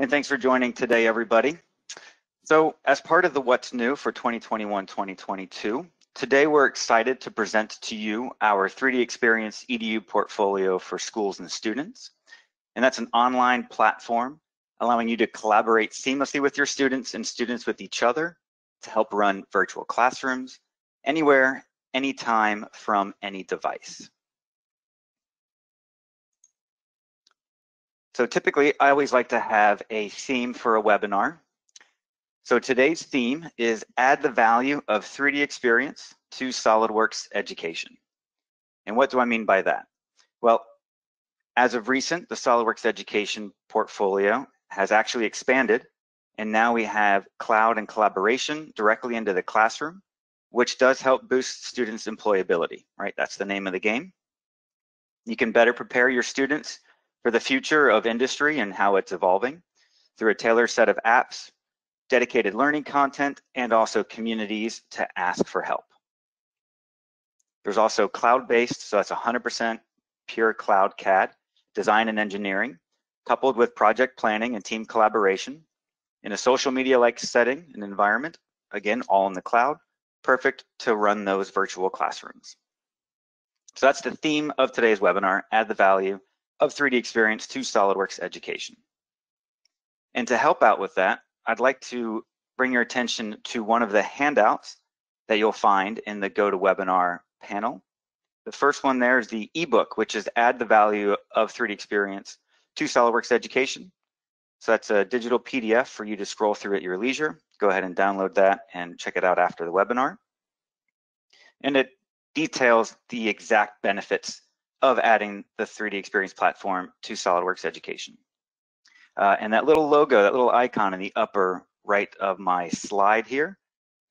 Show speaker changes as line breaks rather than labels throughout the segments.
And thanks for joining today, everybody. So as part of the What's New for 2021-2022, today we're excited to present to you our 3D Experience EDU portfolio for schools and students. And that's an online platform allowing you to collaborate seamlessly with your students and students with each other to help run virtual classrooms anywhere, anytime from any device. So typically, I always like to have a theme for a webinar. So today's theme is add the value of 3D experience to SOLIDWORKS education. And what do I mean by that? Well, as of recent, the SOLIDWORKS education portfolio has actually expanded, and now we have cloud and collaboration directly into the classroom, which does help boost students' employability, right? That's the name of the game. You can better prepare your students for the future of industry and how it's evolving through a tailored set of apps, dedicated learning content, and also communities to ask for help. There's also cloud-based, so that's 100% pure cloud CAD, design and engineering, coupled with project planning and team collaboration in a social media-like setting and environment, again, all in the cloud, perfect to run those virtual classrooms. So that's the theme of today's webinar, add the value of 3D experience to SOLIDWORKS education. And to help out with that, I'd like to bring your attention to one of the handouts that you'll find in the GoToWebinar panel. The first one there is the ebook, which is add the value of 3D experience to SOLIDWORKS education. So that's a digital PDF for you to scroll through at your leisure. Go ahead and download that and check it out after the webinar. And it details the exact benefits of adding the 3D Experience platform to SOLIDWORKS Education. Uh, and that little logo, that little icon in the upper right of my slide here,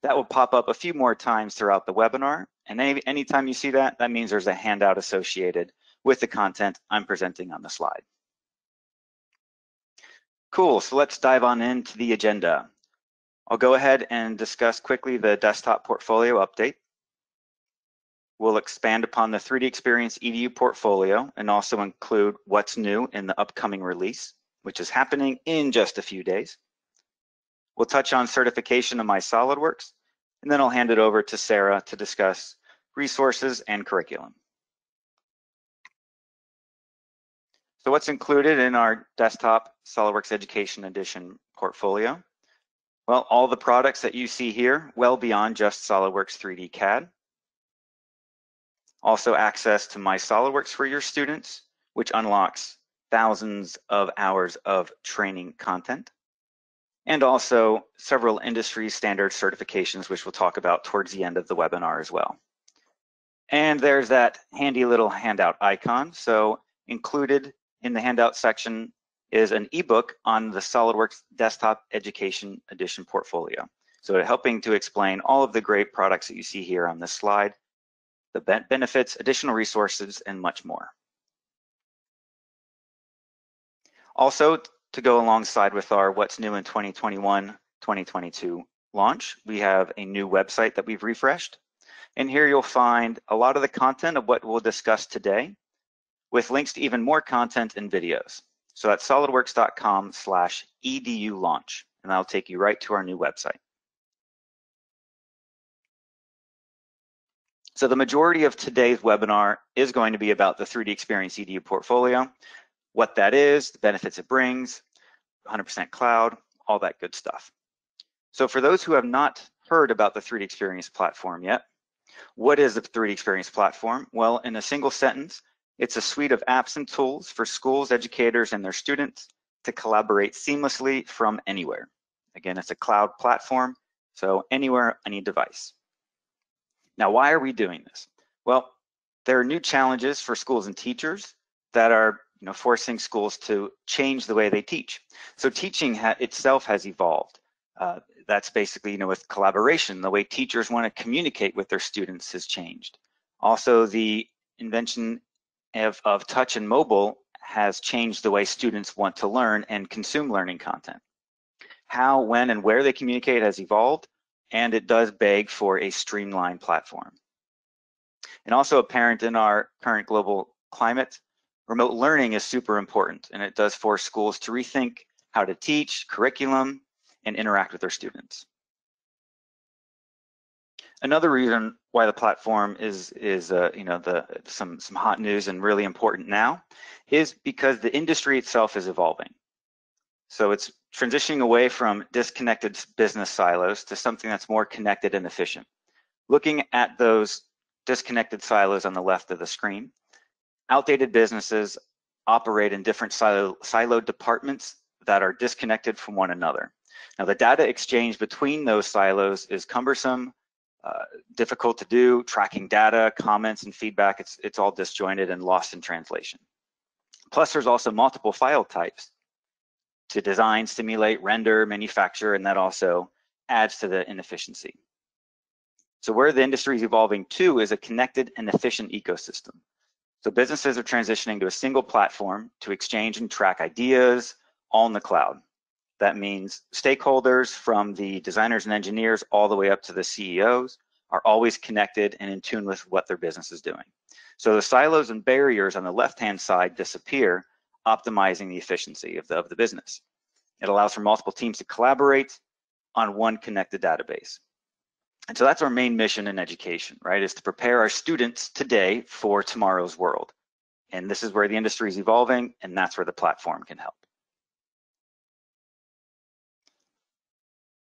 that will pop up a few more times throughout the webinar. And any, anytime you see that, that means there's a handout associated with the content I'm presenting on the slide. Cool, so let's dive on into the agenda. I'll go ahead and discuss quickly the desktop portfolio update. We'll expand upon the 3D Experience EDU portfolio and also include what's new in the upcoming release, which is happening in just a few days. We'll touch on certification of my SOLIDWORKS, and then I'll hand it over to Sarah to discuss resources and curriculum. So what's included in our desktop SOLIDWORKS Education Edition portfolio? Well, all the products that you see here, well beyond just SOLIDWORKS 3D CAD. Also access to My SOLIDWORKS for your students, which unlocks thousands of hours of training content. And also several industry standard certifications, which we'll talk about towards the end of the webinar as well. And there's that handy little handout icon. So included in the handout section is an ebook on the SOLIDWORKS Desktop Education Edition portfolio. So helping to explain all of the great products that you see here on this slide the benefits, additional resources, and much more. Also, to go alongside with our What's New in 2021-2022 launch, we have a new website that we've refreshed. And here you'll find a lot of the content of what we'll discuss today with links to even more content and videos. So that's solidworks.com slash edu launch, and that'll take you right to our new website. So the majority of today's webinar is going to be about the 3D Experience EDU portfolio, what that is, the benefits it brings, 100% cloud, all that good stuff. So for those who have not heard about the 3D Experience platform yet, what is the 3D Experience platform? Well, in a single sentence, it's a suite of apps and tools for schools, educators, and their students to collaborate seamlessly from anywhere. Again, it's a cloud platform, so anywhere, any device. Now, why are we doing this? Well, there are new challenges for schools and teachers that are you know, forcing schools to change the way they teach. So teaching ha itself has evolved. Uh, that's basically, you know, with collaboration, the way teachers want to communicate with their students has changed. Also, the invention of, of touch and mobile has changed the way students want to learn and consume learning content. How, when, and where they communicate has evolved, and it does beg for a streamlined platform. And also apparent in our current global climate, remote learning is super important and it does force schools to rethink how to teach, curriculum, and interact with their students. Another reason why the platform is is uh, you know the some some hot news and really important now is because the industry itself is evolving. So it's transitioning away from disconnected business silos to something that's more connected and efficient. Looking at those disconnected silos on the left of the screen, outdated businesses operate in different silo, siloed departments that are disconnected from one another. Now the data exchange between those silos is cumbersome, uh, difficult to do, tracking data, comments, and feedback, it's, it's all disjointed and lost in translation. Plus, there's also multiple file types to design, simulate, render, manufacture, and that also adds to the inefficiency. So where the industry is evolving to is a connected and efficient ecosystem. So businesses are transitioning to a single platform to exchange and track ideas all in the cloud. That means stakeholders from the designers and engineers all the way up to the CEOs are always connected and in tune with what their business is doing. So the silos and barriers on the left-hand side disappear, optimizing the efficiency of the, of the business. It allows for multiple teams to collaborate on one connected database. And so that's our main mission in education, right, is to prepare our students today for tomorrow's world. And this is where the industry is evolving, and that's where the platform can help.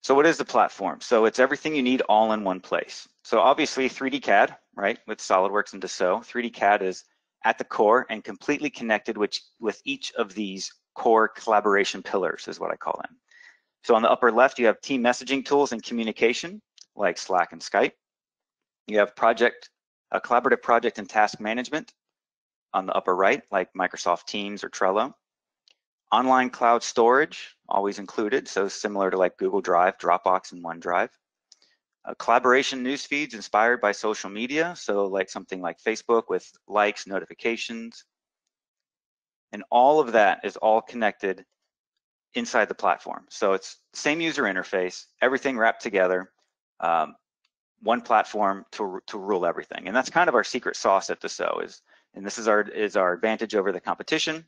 So what is the platform? So it's everything you need all in one place. So obviously 3D CAD, right, with SolidWorks and Dassault, 3D CAD is at the core and completely connected with, with each of these core collaboration pillars is what I call them. So on the upper left, you have team messaging tools and communication like Slack and Skype. You have project, a collaborative project and task management on the upper right, like Microsoft Teams or Trello. Online cloud storage, always included, so similar to like Google Drive, Dropbox, and OneDrive. Uh, collaboration news feeds inspired by social media, so like something like Facebook with likes, notifications. And all of that is all connected inside the platform. So it's same user interface, everything wrapped together, um, one platform to, to rule everything. And that's kind of our secret sauce at Dassault is, and this is our, is our advantage over the competition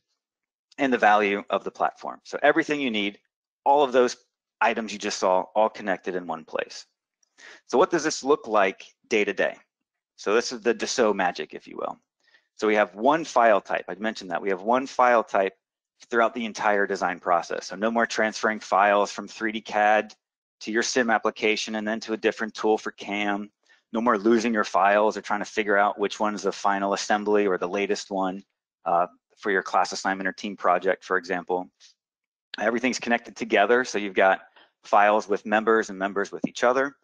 and the value of the platform. So everything you need, all of those items you just saw, all connected in one place. So what does this look like day to day? So this is the Dassault magic, if you will. So we have one file type. I mentioned that. We have one file type throughout the entire design process. So no more transferring files from 3D CAD to your sim application and then to a different tool for CAM. No more losing your files or trying to figure out which one's the final assembly or the latest one. Uh, for your class assignment or team project, for example. Everything's connected together, so you've got files with members and members with each other.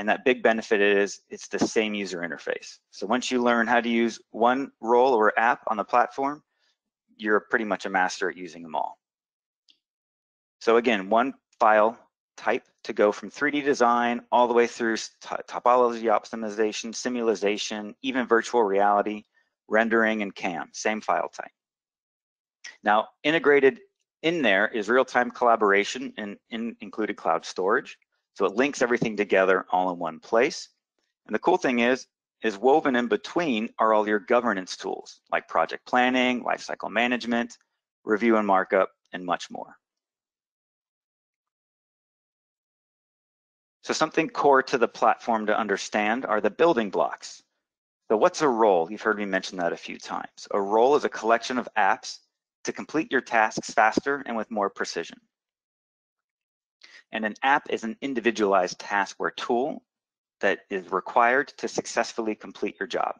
And that big benefit is it's the same user interface. So once you learn how to use one role or app on the platform, you're pretty much a master at using them all. So again, one file type to go from 3D design all the way through topology optimization, simulation, even virtual reality, rendering, and CAM, same file type. Now, integrated in there is real-time collaboration and in included cloud storage. So it links everything together all in one place. And the cool thing is, is woven in between are all your governance tools like project planning, lifecycle management, review and markup, and much more. So something core to the platform to understand are the building blocks. So what's a role? You've heard me mention that a few times. A role is a collection of apps to complete your tasks faster and with more precision. And an app is an individualized task or tool that is required to successfully complete your job.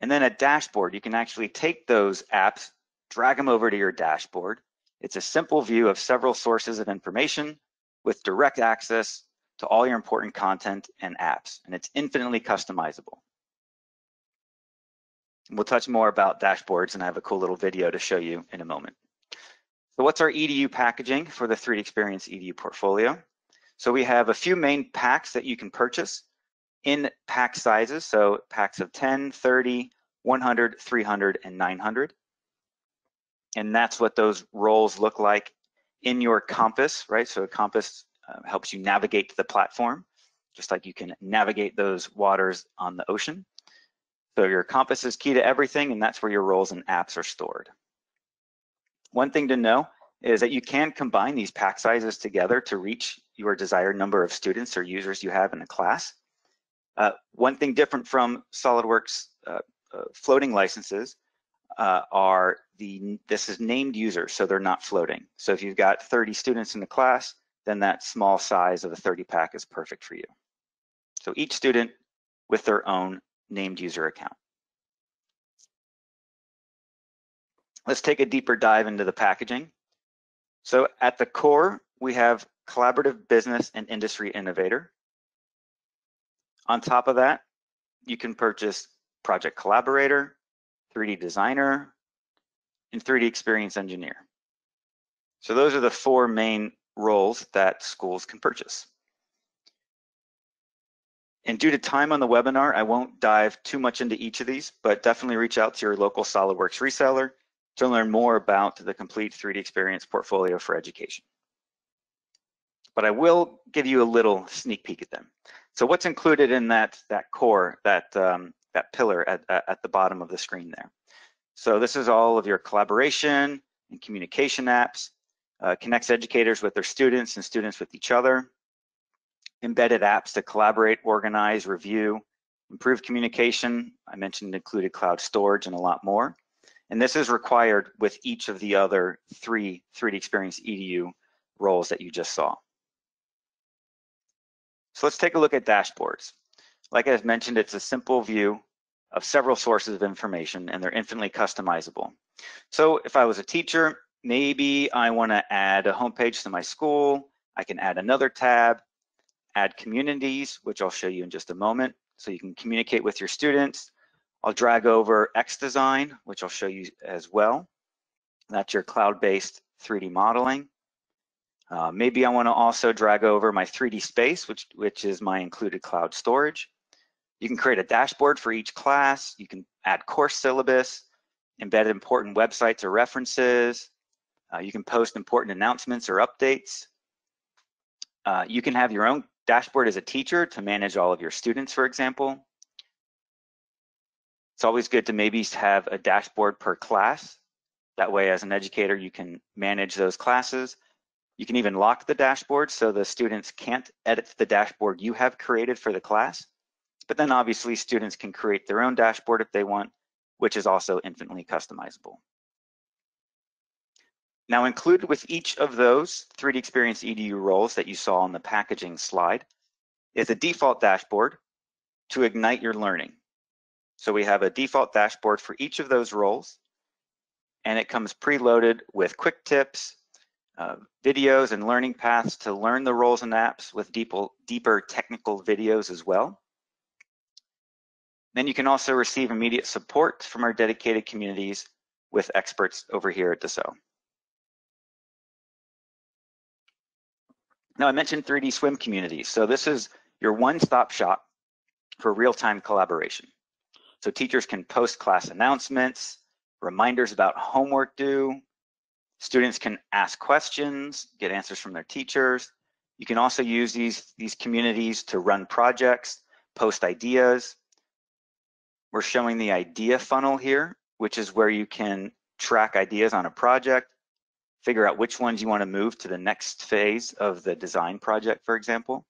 And then a dashboard, you can actually take those apps, drag them over to your dashboard. It's a simple view of several sources of information with direct access to all your important content and apps, and it's infinitely customizable. We'll touch more about dashboards and I have a cool little video to show you in a moment. So what's our EDU packaging for the 3D Experience EDU portfolio? So we have a few main packs that you can purchase in pack sizes. So packs of 10, 30, 100, 300, and 900. And that's what those roles look like in your compass, right? So a compass uh, helps you navigate to the platform, just like you can navigate those waters on the ocean. So your compass is key to everything, and that's where your roles and apps are stored. One thing to know is that you can combine these pack sizes together to reach your desired number of students or users you have in a class. Uh, one thing different from SOLIDWORKS uh, uh, floating licenses uh, are the, this is named users, so they're not floating. So if you've got 30 students in the class, then that small size of a 30 pack is perfect for you. So each student with their own named user account. Let's take a deeper dive into the packaging. So at the core, we have collaborative business and industry innovator. On top of that, you can purchase project collaborator, 3D designer, and 3D experience engineer. So those are the four main roles that schools can purchase. And due to time on the webinar, I won't dive too much into each of these, but definitely reach out to your local SOLIDWORKS reseller to learn more about the complete 3D experience portfolio for education. But I will give you a little sneak peek at them. So what's included in that, that core, that, um, that pillar at, at the bottom of the screen there? So this is all of your collaboration and communication apps, uh, connects educators with their students and students with each other, embedded apps to collaborate, organize, review, improve communication. I mentioned included cloud storage and a lot more. And this is required with each of the other three 3D Experience EDU roles that you just saw. So let's take a look at dashboards. Like I've mentioned, it's a simple view of several sources of information and they're infinitely customizable. So if I was a teacher, maybe I wanna add a homepage to my school, I can add another tab, add communities, which I'll show you in just a moment, so you can communicate with your students, I'll drag over XDesign, which I'll show you as well. That's your cloud-based 3D modeling. Uh, maybe I want to also drag over my 3D space, which, which is my included cloud storage. You can create a dashboard for each class. You can add course syllabus, embed important websites or references. Uh, you can post important announcements or updates. Uh, you can have your own dashboard as a teacher to manage all of your students, for example. It's always good to maybe have a dashboard per class. That way, as an educator, you can manage those classes. You can even lock the dashboard so the students can't edit the dashboard you have created for the class. But then obviously students can create their own dashboard if they want, which is also infinitely customizable. Now included with each of those 3D Experience EDU roles that you saw on the packaging slide is a default dashboard to ignite your learning. So we have a default dashboard for each of those roles, and it comes preloaded with quick tips, uh, videos, and learning paths to learn the roles and apps with deeper, deeper technical videos as well. Then you can also receive immediate support from our dedicated communities with experts over here at Dassault. Now I mentioned 3D Swym communities. So this is your one-stop shop for real-time collaboration. So teachers can post class announcements, reminders about homework due. Students can ask questions, get answers from their teachers. You can also use these, these communities to run projects, post ideas. We're showing the idea funnel here, which is where you can track ideas on a project, figure out which ones you want to move to the next phase of the design project, for example.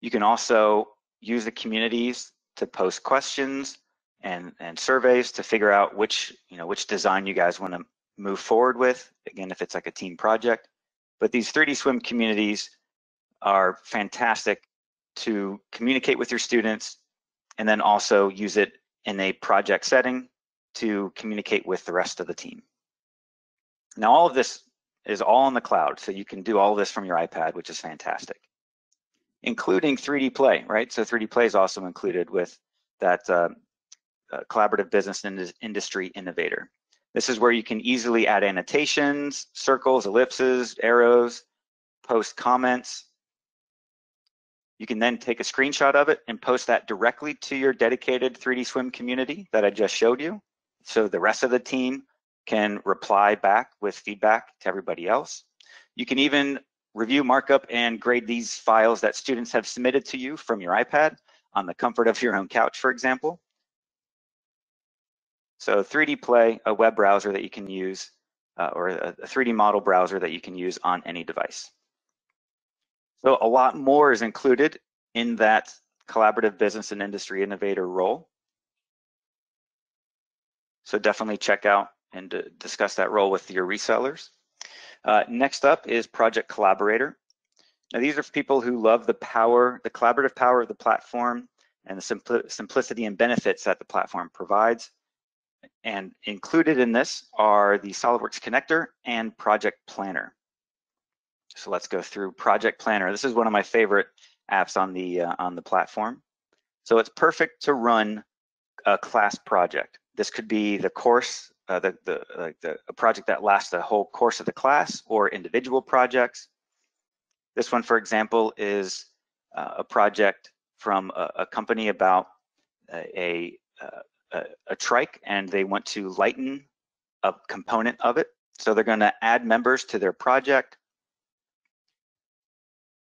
You can also use the communities to post questions and, and surveys to figure out which, you know, which design you guys want to move forward with. Again, if it's like a team project. But these 3D Swym communities are fantastic to communicate with your students and then also use it in a project setting to communicate with the rest of the team. Now, all of this is all in the cloud, so you can do all this from your iPad, which is fantastic including 3D Play, right? So 3D Play is also included with that uh, uh, collaborative business and industry innovator. This is where you can easily add annotations, circles, ellipses, arrows, post comments. You can then take a screenshot of it and post that directly to your dedicated 3D Swym community that I just showed you. So the rest of the team can reply back with feedback to everybody else. You can even review markup and grade these files that students have submitted to you from your iPad on the comfort of your own couch, for example. So 3D Play, a web browser that you can use, uh, or a, a 3D model browser that you can use on any device. So a lot more is included in that collaborative business and industry innovator role. So definitely check out and discuss that role with your resellers. Uh, next up is project collaborator. Now these are people who love the power, the collaborative power of the platform and the simpl simplicity and benefits that the platform provides. And included in this are the SOLIDWORKS connector and project planner. So let's go through project planner. This is one of my favorite apps on the uh, on the platform. So it's perfect to run a class project. This could be the course, uh, the the like the a project that lasts the whole course of the class, or individual projects. This one, for example, is uh, a project from a, a company about a, a, a trike, and they want to lighten a component of it. So they're going to add members to their project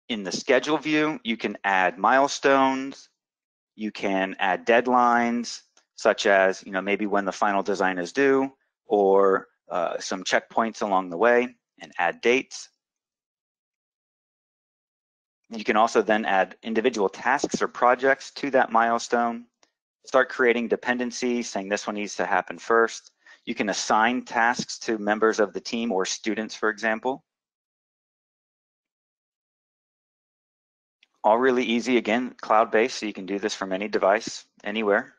in the schedule view, you can add milestones, you can add deadlines, such as you know maybe when the final design is due, or uh, some checkpoints along the way, and add dates. You can also then add individual tasks or projects to that milestone. Start creating dependencies, saying this one needs to happen first. You can assign tasks to members of the team or students, for example. All really easy, again, cloud-based, so you can do this from any device, anywhere.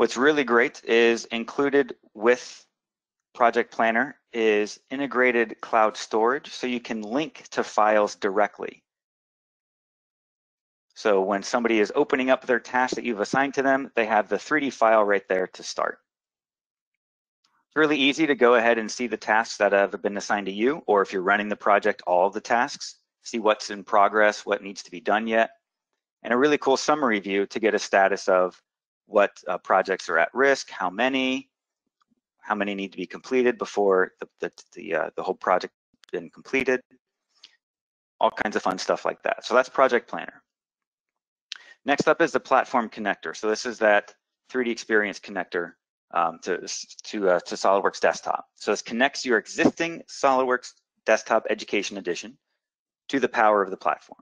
What's really great is included with Project Planner is integrated cloud storage, so you can link to files directly. So when somebody is opening up their task that you've assigned to them, they have the 3D file right there to start. It's really easy to go ahead and see the tasks that have been assigned to you, or if you're running the project, all of the tasks, see what's in progress, what needs to be done yet, and a really cool summary view to get a status of what uh, projects are at risk, how many, how many need to be completed before the, the, the, uh, the whole project been completed, all kinds of fun stuff like that. So that's Project Planner. Next up is the platform connector. So this is that 3D experience connector um, to, to, uh, to SOLIDWORKS Desktop. So this connects your existing SOLIDWORKS Desktop Education Edition to the power of the platform.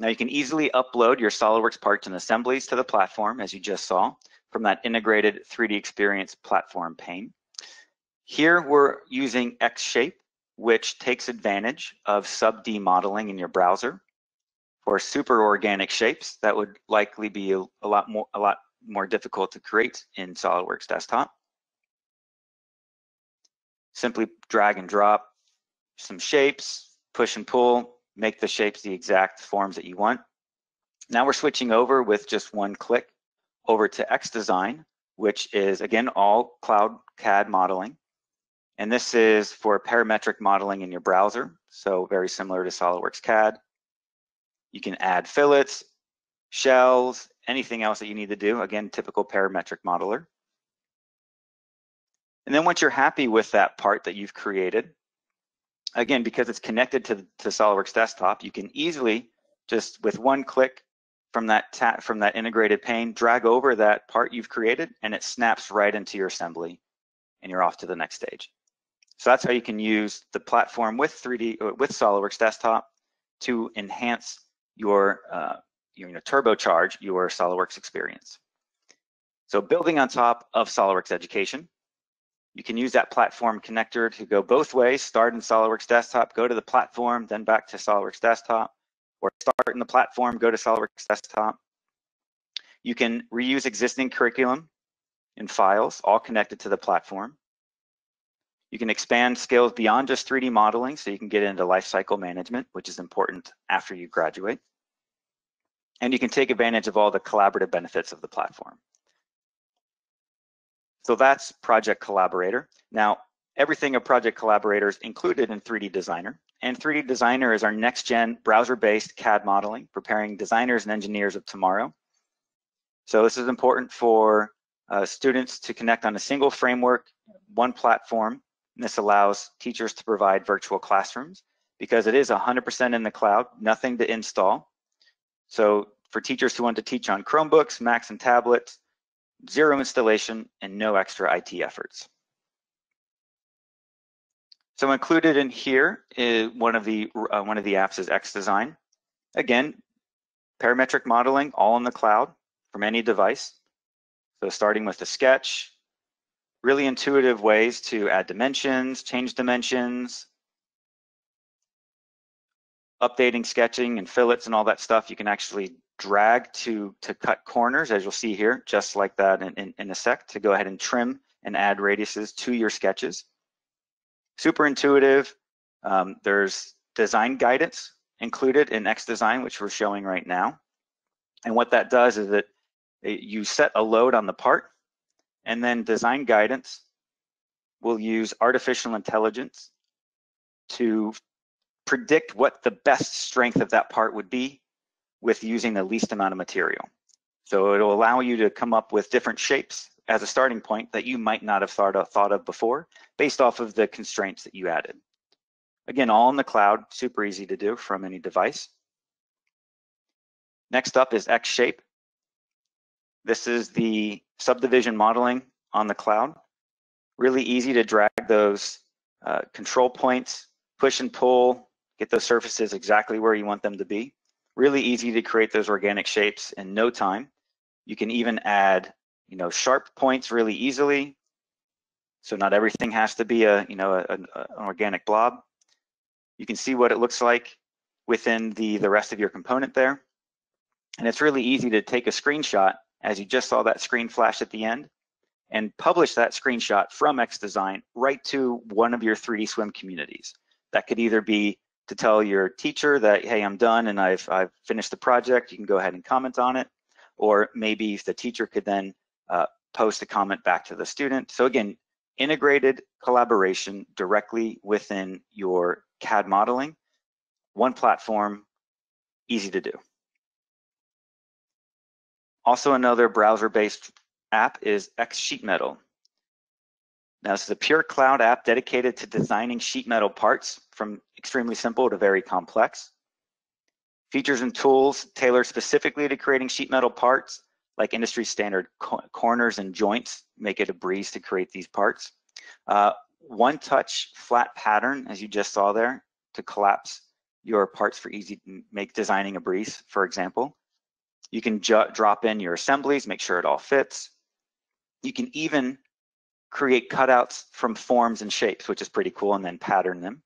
Now you can easily upload your SOLIDWORKS parts and assemblies to the platform, as you just saw, from that integrated 3D experience platform pane. Here we're using Xshape, which takes advantage of sub-D modeling in your browser for super organic shapes that would likely be a, a lot more a lot more difficult to create in SOLIDWORKS Desktop. Simply drag and drop some shapes, push and pull, make the shapes the exact forms that you want. Now we're switching over with just one click over to XDesign, which is again all cloud CAD modeling. And this is for parametric modeling in your browser. So very similar to SOLIDWORKS CAD. You can add fillets, shells, anything else that you need to do. Again, typical parametric modeler. And then once you're happy with that part that you've created, again, because it's connected to, to SOLIDWORKS Desktop, you can easily just with one click from that from that integrated pane, drag over that part you've created and it snaps right into your assembly and you're off to the next stage. So that's how you can use the platform with 3D uh, with SOLIDWORKS Desktop to enhance your uh, you know, turbocharge your SOLIDWORKS experience. So building on top of SOLIDWORKS Education, you can use that platform connector to go both ways, start in SOLIDWORKS Desktop, go to the platform, then back to SOLIDWORKS Desktop, or start in the platform, go to SOLIDWORKS Desktop. You can reuse existing curriculum and files, all connected to the platform. You can expand skills beyond just 3D modeling, so you can get into lifecycle management, which is important after you graduate and you can take advantage of all the collaborative benefits of the platform. So that's Project Collaborator. Now, everything of Project Collaborator is included in 3D Designer, and 3D Designer is our next-gen browser-based CAD modeling, preparing designers and engineers of tomorrow. So this is important for uh, students to connect on a single framework, one platform. This allows teachers to provide virtual classrooms because it is 100% in the cloud, nothing to install. So for teachers who want to teach on Chromebooks, Macs, and tablets, zero installation, and no extra IT efforts. So included in here is one of the uh, one of the apps is XDesign. Again, parametric modeling all in the cloud from any device. So starting with the sketch, really intuitive ways to add dimensions, change dimensions, updating sketching and fillets and all that stuff. You can actually drag to, to cut corners, as you'll see here, just like that in, in, in a sec, to go ahead and trim and add radiuses to your sketches. Super intuitive. Um, there's design guidance included in X-Design, which we're showing right now. And what that does is that you set a load on the part, and then design guidance will use artificial intelligence to predict what the best strength of that part would be with using the least amount of material. So it'll allow you to come up with different shapes as a starting point that you might not have thought of, thought of before based off of the constraints that you added. Again, all in the cloud, super easy to do from any device. Next up is X-Shape. This is the subdivision modeling on the cloud. Really easy to drag those uh, control points, push and pull, get those surfaces exactly where you want them to be. Really easy to create those organic shapes in no time. You can even add, you know, sharp points really easily. So not everything has to be a, you know, a, a, an organic blob. You can see what it looks like within the, the rest of your component there. And it's really easy to take a screenshot as you just saw that screen flash at the end and publish that screenshot from X Design right to one of your 3D Swym communities. That could either be to tell your teacher that, hey, I'm done and I've, I've finished the project, you can go ahead and comment on it. Or maybe the teacher could then uh, post a comment back to the student. So again, integrated collaboration directly within your CAD modeling, one platform, easy to do. Also another browser-based app is X Sheet Metal. Now, this is a pure cloud app dedicated to designing sheet metal parts from extremely simple to very complex. Features and tools tailored specifically to creating sheet metal parts, like industry standard co corners and joints, make it a breeze to create these parts. Uh, one touch flat pattern, as you just saw there, to collapse your parts for easy, make designing a breeze, for example. You can drop in your assemblies, make sure it all fits. You can even create cutouts from forms and shapes, which is pretty cool, and then pattern them.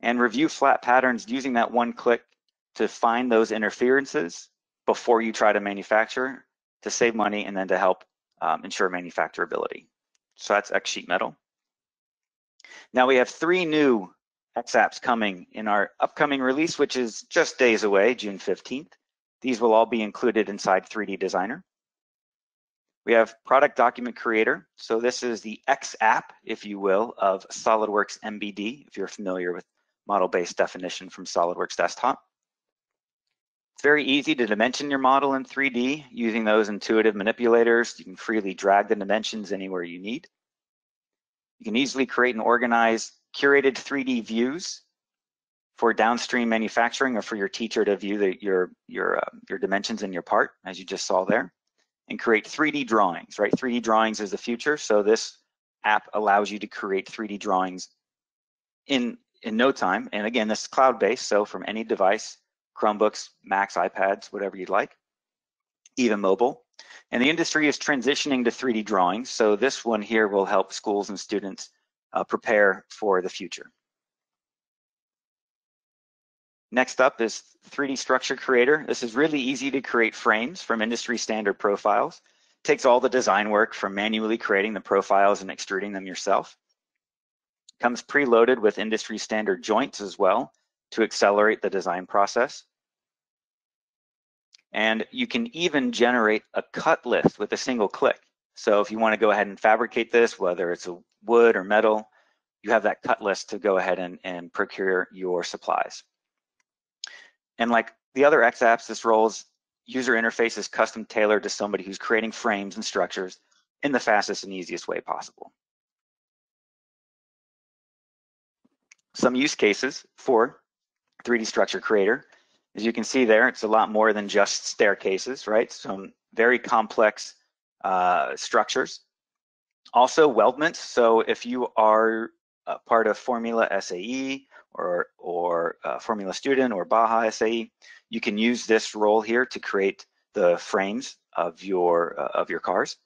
And review flat patterns using that one click to find those interferences before you try to manufacture to save money and then to help um, ensure manufacturability. So that's X Sheet Metal. Now we have three new X apps coming in our upcoming release, which is just days away, June 15th. These will all be included inside 3D Designer. We have Product Document Creator. So this is the X app, if you will, of SOLIDWORKS MBD, if you're familiar with model-based definition from SOLIDWORKS Desktop. It's very easy to dimension your model in 3D using those intuitive manipulators. You can freely drag the dimensions anywhere you need. You can easily create and organize curated 3D views for downstream manufacturing or for your teacher to view the, your, your, uh, your dimensions in your part, as you just saw there and create 3D drawings, right? 3D drawings is the future. So this app allows you to create 3D drawings in, in no time. And again, this is cloud-based, so from any device, Chromebooks, Macs, iPads, whatever you'd like, even mobile. And the industry is transitioning to 3D drawings. So this one here will help schools and students uh, prepare for the future. Next up is 3D Structure Creator. This is really easy to create frames from industry standard profiles. It takes all the design work from manually creating the profiles and extruding them yourself. Comes preloaded with industry standard joints as well to accelerate the design process. And you can even generate a cut list with a single click. So if you want to go ahead and fabricate this, whether it's a wood or metal, you have that cut list to go ahead and, and procure your supplies. And like the other X apps, this role's user interface is custom tailored to somebody who's creating frames and structures in the fastest and easiest way possible. Some use cases for 3D Structure Creator. As you can see there, it's a lot more than just staircases, right? Some very complex uh, structures. Also weldments, so if you are part of Formula SAE or, or uh, Formula Student or Baja SAE, you can use this role here to create the frames of your, uh, of your cars.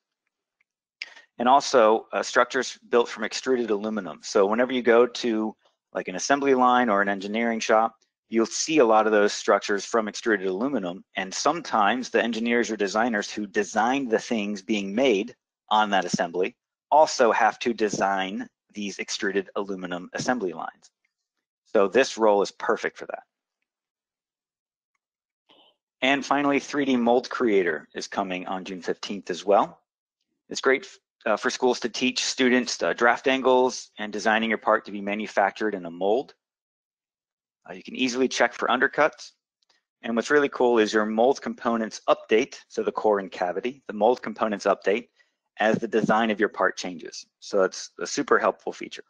And also uh, structures built from extruded aluminum. So whenever you go to like an assembly line or an engineering shop, you'll see a lot of those structures from extruded aluminum. And sometimes the engineers or designers who designed the things being made on that assembly also have to design these extruded aluminum assembly lines. So this role is perfect for that. And finally, 3D Mold Creator is coming on June 15th as well. It's great uh, for schools to teach students uh, draft angles and designing your part to be manufactured in a mold. Uh, you can easily check for undercuts. And what's really cool is your mold components update, so the core and cavity, the mold components update as the design of your part changes. So it's a super helpful feature.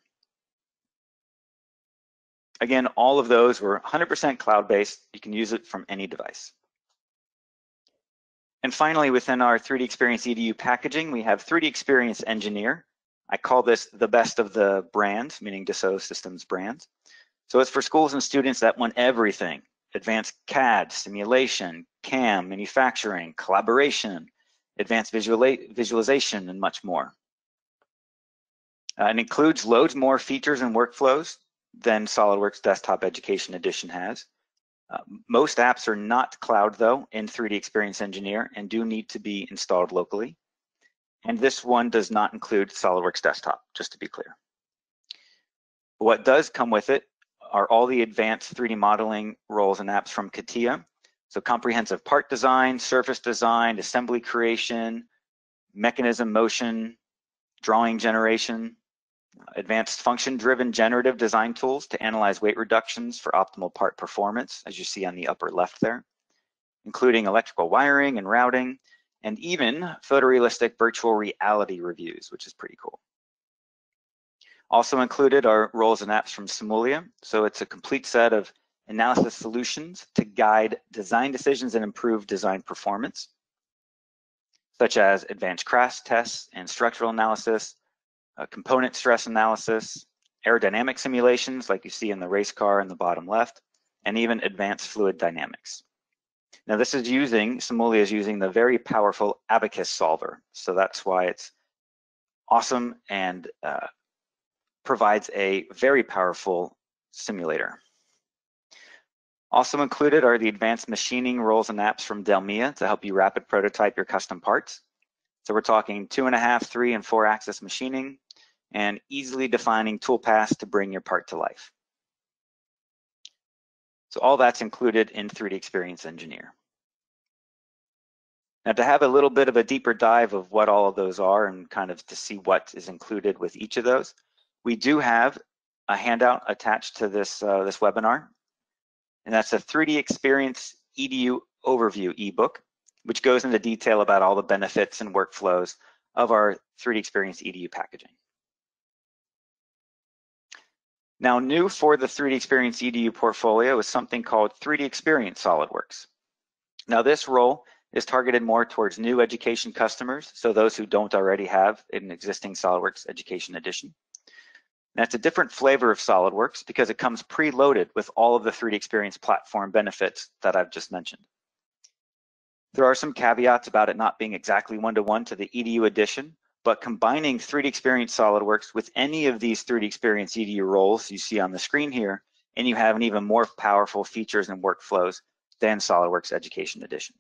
Again, all of those were 100% cloud-based. You can use it from any device. And finally, within our 3D Experience EDU packaging, we have 3D Experience Engineer. I call this the best of the brand, meaning Dassault Systems brand. So it's for schools and students that want everything, advanced CAD, simulation, CAM, manufacturing, collaboration, advanced visualization, and much more. Uh, it includes loads more features and workflows than SOLIDWORKS Desktop Education Edition has. Uh, most apps are not cloud though in 3D Experience Engineer and do need to be installed locally. And this one does not include SOLIDWORKS Desktop, just to be clear. What does come with it are all the advanced 3D modeling roles and apps from CATIA. So comprehensive part design, surface design, assembly creation, mechanism motion, drawing generation, advanced function-driven generative design tools to analyze weight reductions for optimal part performance, as you see on the upper left there, including electrical wiring and routing, and even photorealistic virtual reality reviews, which is pretty cool. Also included are roles and apps from Simulia. So it's a complete set of analysis solutions to guide design decisions and improve design performance, such as advanced crash tests and structural analysis, uh, component stress analysis, aerodynamic simulations like you see in the race car in the bottom left, and even advanced fluid dynamics. Now this is using, Simulia is using the very powerful Abaqus solver. So that's why it's awesome and uh, provides a very powerful simulator. Also included are the advanced machining roles and apps from Delmia to help you rapid prototype your custom parts. So we're talking two and a half, three and four axis machining and easily defining toolpaths to bring your part to life. So all that's included in 3D Experience Engineer. Now to have a little bit of a deeper dive of what all of those are and kind of to see what is included with each of those, we do have a handout attached to this, uh, this webinar, and that's a 3D Experience EDU Overview ebook, which goes into detail about all the benefits and workflows of our 3D Experience EDU packaging. Now new for the 3D Experience EDU portfolio is something called 3D Experience SOLIDWORKS. Now this role is targeted more towards new education customers, so those who don't already have an existing SOLIDWORKS Education Edition. That's a different flavor of SOLIDWORKS because it comes preloaded with all of the 3D Experience platform benefits that I've just mentioned. There are some caveats about it not being exactly one-to-one -to, -one to the EDU edition, but combining 3D Experience SOLIDWORKS with any of these 3D Experience EDU roles you see on the screen here, and you have an even more powerful features and workflows than SOLIDWORKS Education Edition.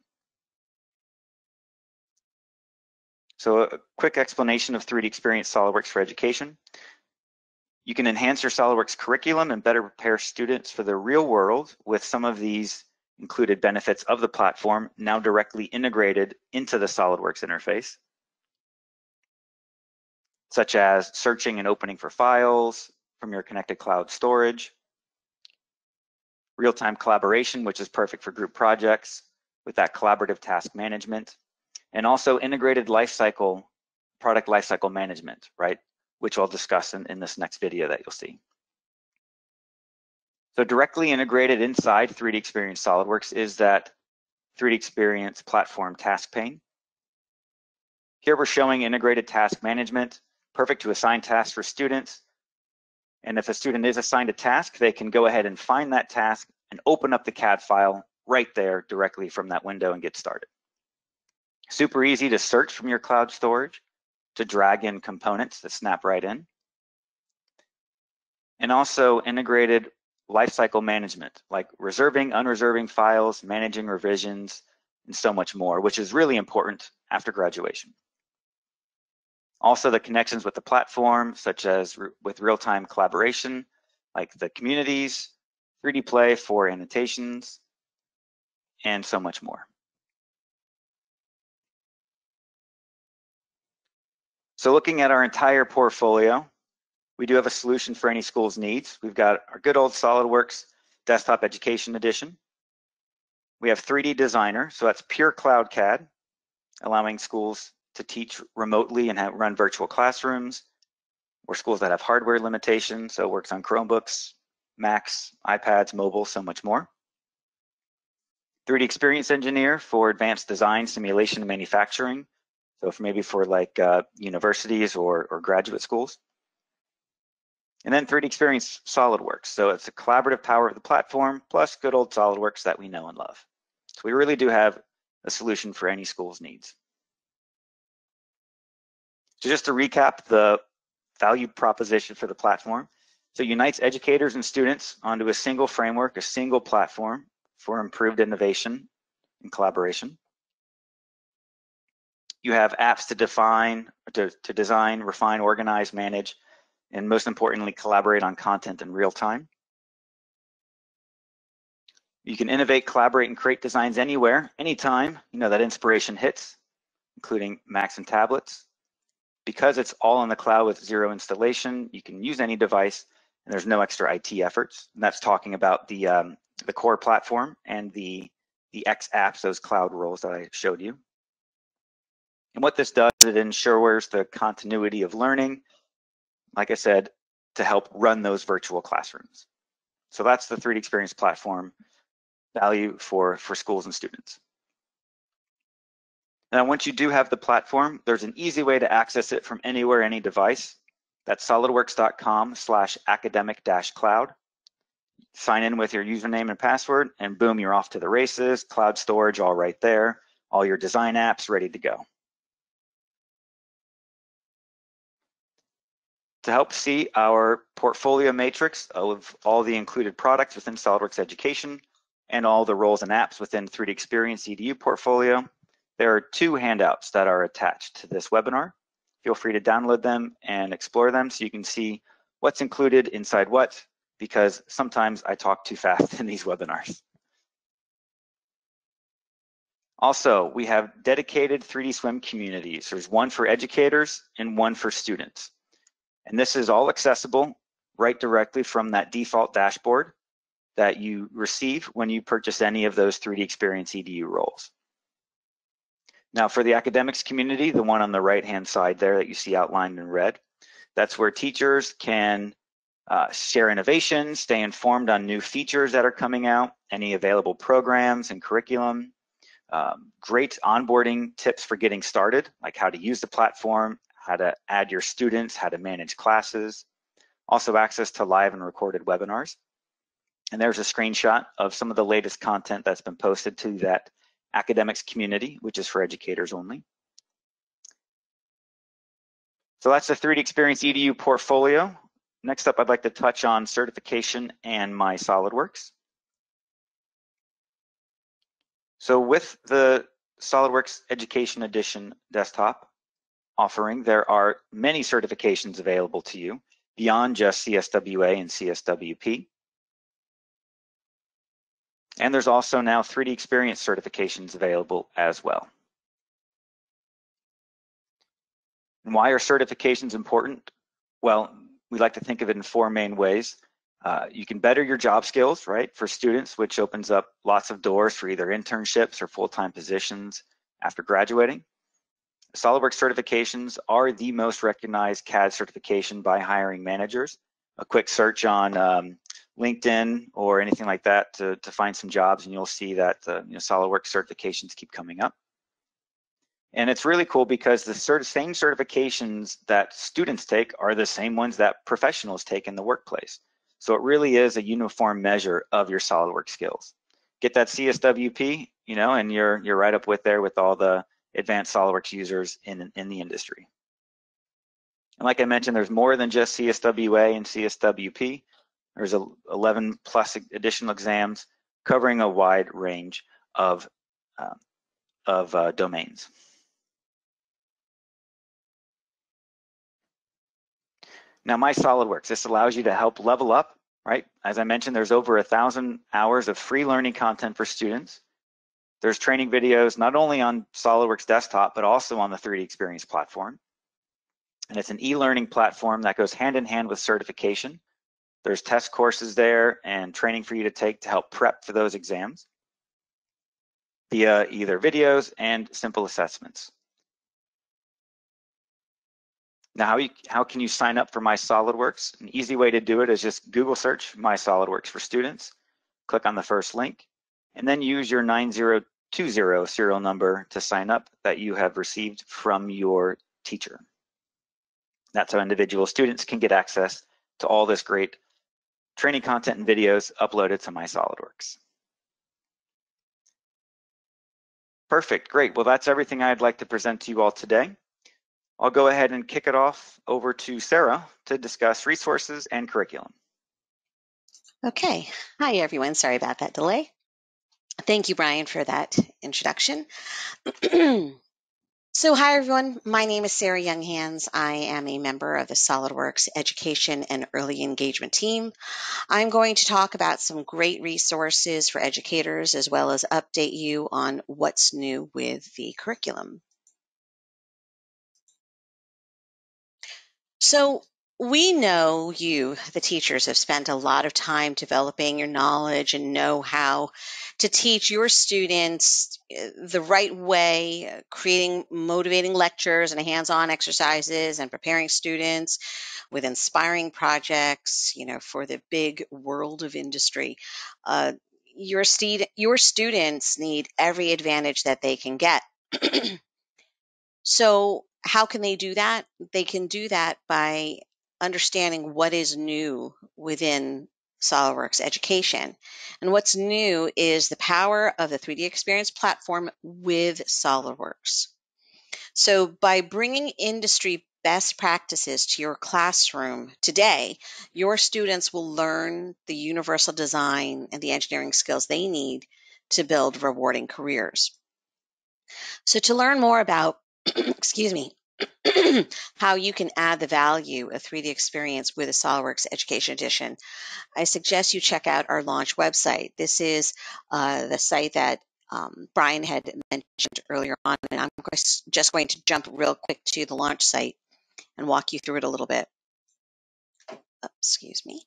So a quick explanation of 3D Experience SOLIDWORKS for Education. You can enhance your SOLIDWORKS curriculum and better prepare students for the real world with some of these included benefits of the platform now directly integrated into the SOLIDWORKS interface, such as searching and opening for files from your connected cloud storage, real-time collaboration, which is perfect for group projects with that collaborative task management, and also integrated lifecycle, product lifecycle management, right? which I'll discuss in, in this next video that you'll see. So directly integrated inside 3D Experience SolidWorks is that 3D Experience platform task pane. Here we're showing integrated task management, perfect to assign tasks for students. And if a student is assigned a task, they can go ahead and find that task and open up the CAD file right there directly from that window and get started. Super easy to search from your cloud storage, to drag in components that snap right in. And also integrated lifecycle management, like reserving, unreserving files, managing revisions, and so much more, which is really important after graduation. Also the connections with the platform, such as re with real-time collaboration, like the communities, 3D Play for annotations, and so much more. So looking at our entire portfolio, we do have a solution for any school's needs. We've got our good old SolidWorks Desktop Education Edition. We have 3D Designer, so that's pure cloud CAD, allowing schools to teach remotely and have, run virtual classrooms, or schools that have hardware limitations, so it works on Chromebooks, Macs, iPads, mobile, so much more. 3D Experience Engineer for advanced design, simulation, and manufacturing. So for maybe for like uh, universities or, or graduate schools. And then 3D Experience SolidWorks. So it's a collaborative power of the platform plus good old SolidWorks that we know and love. So we really do have a solution for any school's needs. So just to recap the value proposition for the platform. So unites educators and students onto a single framework, a single platform for improved innovation and collaboration. You have apps to define, to, to design, refine, organize, manage, and most importantly, collaborate on content in real time. You can innovate, collaborate, and create designs anywhere, anytime, you know, that inspiration hits, including Macs and tablets. Because it's all in the cloud with zero installation, you can use any device and there's no extra IT efforts. And that's talking about the, um, the core platform and the, the X apps, those cloud roles that I showed you. And what this does, it ensures the continuity of learning like I said, to help run those virtual classrooms. So that's the 3D Experience platform value for, for schools and students. Now, once you do have the platform, there's an easy way to access it from anywhere, any device. That's solidworks.com slash academic dash cloud. Sign in with your username and password, and boom, you're off to the races. Cloud storage all right there. All your design apps ready to go. To help see our portfolio matrix of all the included products within SOLIDWORKS Education and all the roles and apps within 3D Experience EDU portfolio, there are two handouts that are attached to this webinar. Feel free to download them and explore them so you can see what's included inside what, because sometimes I talk too fast in these webinars. Also, we have dedicated 3D Swym communities. There's one for educators and one for students. And this is all accessible right directly from that default dashboard that you receive when you purchase any of those 3D Experience EDU roles. Now for the academics community, the one on the right-hand side there that you see outlined in red, that's where teachers can uh, share innovations, stay informed on new features that are coming out, any available programs and curriculum, um, great onboarding tips for getting started, like how to use the platform, how to add your students, how to manage classes, also access to live and recorded webinars. And there's a screenshot of some of the latest content that's been posted to that academics community, which is for educators only. So that's the 3D Experience EDU portfolio. Next up, I'd like to touch on certification and my SolidWorks. So with the SolidWorks Education Edition desktop, offering, there are many certifications available to you beyond just CSWA and CSWP. And there's also now 3D Experience certifications available as well. And why are certifications important? Well, we like to think of it in four main ways. Uh, you can better your job skills, right, for students, which opens up lots of doors for either internships or full-time positions after graduating. SOLIDWORKS certifications are the most recognized CAD certification by hiring managers. A quick search on um, LinkedIn or anything like that to, to find some jobs and you'll see that the you know, SolidWorks certifications keep coming up. And it's really cool because the cert same certifications that students take are the same ones that professionals take in the workplace. So it really is a uniform measure of your SolidWorks skills. Get that CSWP, you know, and you're you're right up with there with all the advanced SolidWorks users in, in the industry. And like I mentioned, there's more than just CSWA and CSWP. There's 11 plus additional exams covering a wide range of, uh, of uh, domains. Now, My SolidWorks, this allows you to help level up, right? As I mentioned, there's over a thousand hours of free learning content for students. There's training videos not only on SolidWorks desktop, but also on the 3D Experience platform. And it's an e-learning platform that goes hand in hand with certification. There's test courses there and training for you to take to help prep for those exams via either videos and simple assessments. Now, how, you, how can you sign up for My SolidWorks? An easy way to do it is just Google search My SolidWorks for Students, click on the first link, and then use your 9020 serial number to sign up that you have received from your teacher. That's how individual students can get access to all this great training content and videos uploaded to My SolidWorks. Perfect, great. Well, that's everything I'd like to present to you all today. I'll go ahead and kick it off over to Sarah to discuss resources and curriculum.
Okay. Hi, everyone. Sorry about that delay. Thank you, Brian, for that introduction. so, hi, everyone. My name is Sarah Younghans. I am a member of the SolidWorks Education and Early Engagement team. I'm going to talk about some great resources for educators as well as update you on what's new with the curriculum. So we know you, the teachers, have spent a lot of time developing your knowledge and know how to teach your students eh, the right way, creating motivating lectures and hands-on exercises and preparing students with inspiring projects, you know, for the big world of industry. Uh, your, st- your students need every advantage that they can get. so how can they do that? They can do that by understanding what is new within SOLIDWORKS education. And what's new is the power of the 3D Experience platform with SOLIDWORKS. So by bringing industry best practices to your classroom today, your students will learn the universal design and the engineering skills they need to build rewarding careers. So to learn more about excuse me, how you can add the value of 3D experience with a SOLIDWORKS Education Edition, I suggest you check out our launch website. This is uh, the site that um, Brian had mentioned earlier on, and I'm just going to jump real quick to the launch site and walk you through it a little bit. Oh, excuse me.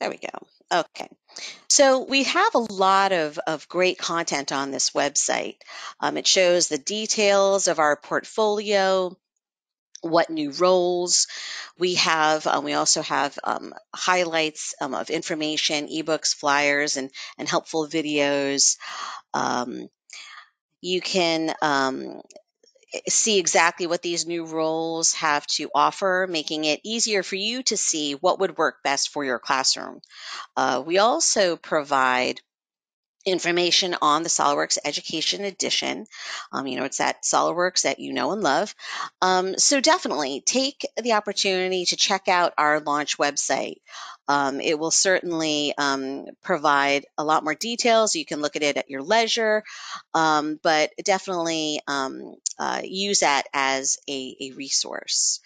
There we go. Okay. So we have a lot of, of great content on this website. Um, it shows the details of our portfolio, what new roles we have. Um, we also have um, highlights um, of information, ebooks, flyers, and, and helpful videos. Um, you can um, see exactly what these new roles have to offer, making it easier for you to see what would work best for your classroom. Uh, we also provide information on the SOLIDWORKS Education Edition. Um, you know, it's that SOLIDWORKS that you know and love. Um, so definitely take the opportunity to check out our launch website. Um, it will certainly um, provide a lot more details. You can look at it at your leisure, um, but definitely um, uh, use that as a, a resource.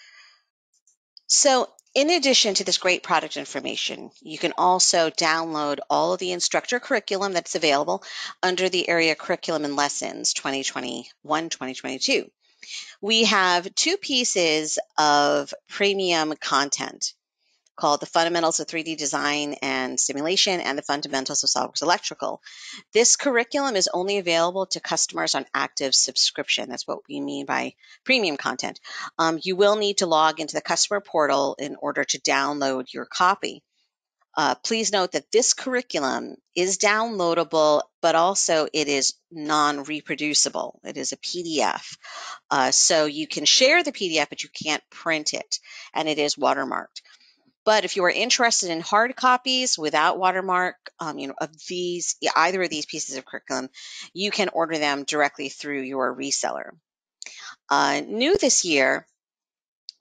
So in addition to this great product information, you can also download all of the instructor curriculum that's available under the area Curriculum and Lessons 2021-2022. We have two pieces of premium content called The Fundamentals of 3D Design and Simulation and the Fundamentals of SOLIDWORKS Electrical. This curriculum is only available to customers on active subscription. That's what we mean by premium content. Um, you will need to log into the customer portal in order to download your copy. Uh, please note that this curriculum is downloadable, but also it is non-reproducible. It is a PDF. Uh, so you can share the PDF, but you can't print it, and it is watermarked. But if you are interested in hard copies without watermark, um, you know, of these, either of these pieces of curriculum, you can order them directly through your reseller. Uh, new this year,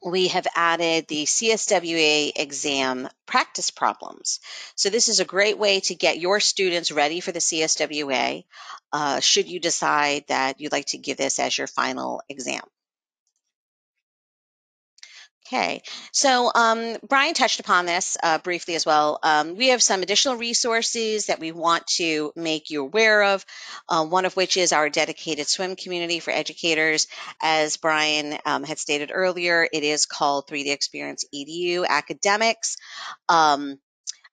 we have added the CSWA exam practice problems. So this is a great way to get your students ready for the CSWA uh, should you decide that you'd like to give this as your final exam. Okay, so um, Brian touched upon this uh, briefly as well. Um, we have some additional resources that we want to make you aware of, uh, one of which is our dedicated Swym community for educators. As Brian um, had stated earlier, it is called 3D Experience EDU Academics.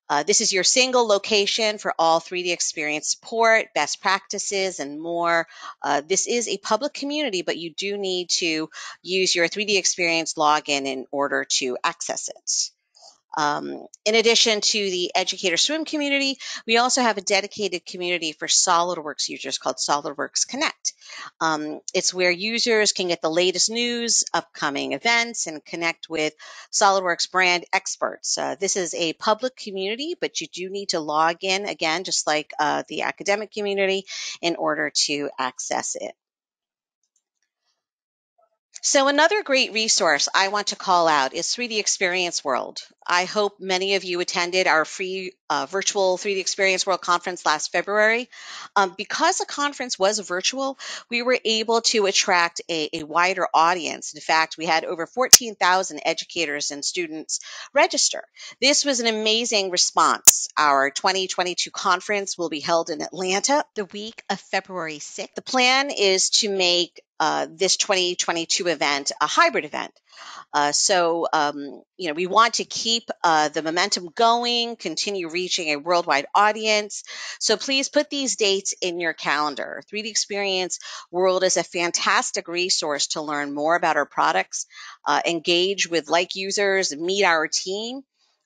Uh, this is your single location for all 3D experience support, best practices, and more. Uh, this is a public community, but you do need to use your 3D experience login in order to access it. Um, in addition to the educator Swym community, we also have a dedicated community for SolidWorks users called SolidWorks Connect. Um, it's where users can get the latest news, upcoming events, and connect with SolidWorks brand experts. Uh, this is a public community, but you do need to log in again, just like uh, the academic community, in order to access it. So another great resource I want to call out is 3D Experience World. I hope many of you attended our free uh, virtual 3D Experience World conference last February. Um, because the conference was virtual, we were able to attract a, a wider audience. In fact, we had over 14,000 educators and students register. This was an amazing response. Our 2022 conference will be held in Atlanta the week of February 6th. The plan is to make uh, this 2022 event a hybrid event. Uh, so, um, you know, we want to keep uh, the momentum going, continue reaching a worldwide audience. So please put these dates in your calendar. 3D Experience World is a fantastic resource to learn more about our products, uh, engage with like users, meet our team.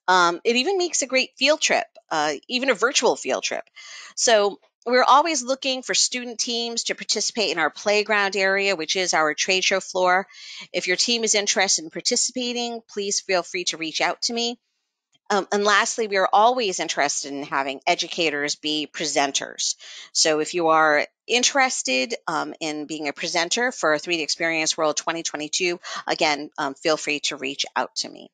Um, it even makes a great field trip, uh, even a virtual field trip. So we're always looking for student teams to participate in our playground area, which is our trade show floor. If your team is interested in participating, please feel free to reach out to me. Um, and lastly, we are always interested in having educators be presenters. So if you are interested um, in being a presenter for 3D Experience World 2022, again, um, feel free to reach out to me.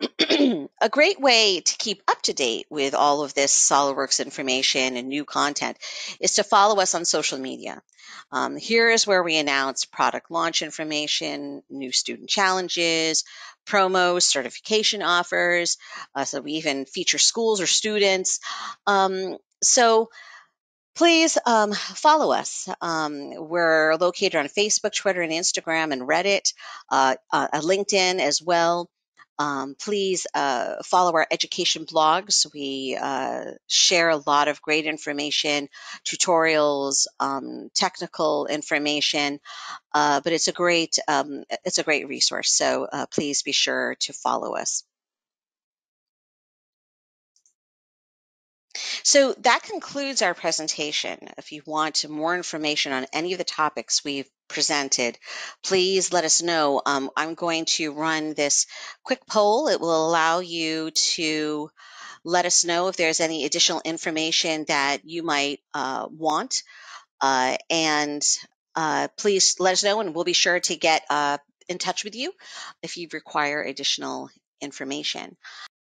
a great way to keep up to date with all of this SOLIDWORKS information and new content is to follow us on social media. Um, here is where we announce product launch information, new student challenges, promos, certification offers. Uh, so we even feature schools or students. Um, so please um, follow us. Um, we're located on Facebook, Twitter, and Instagram, and Reddit, uh, uh, LinkedIn as well. Um, please uh, follow our education blogs. We uh, share a lot of great information, tutorials, um, technical information, uh, but it's a great um, it's a great resource. So uh, please be sure to follow us. So that concludes our presentation. If you want more information on any of the topics we've presented, please let us know. Um, I'm going to run this quick poll. It will allow you to let us know if there's any additional information that you might uh, want. Uh, and uh, please let us know, and we'll be sure to get uh, in touch with you if you require additional information.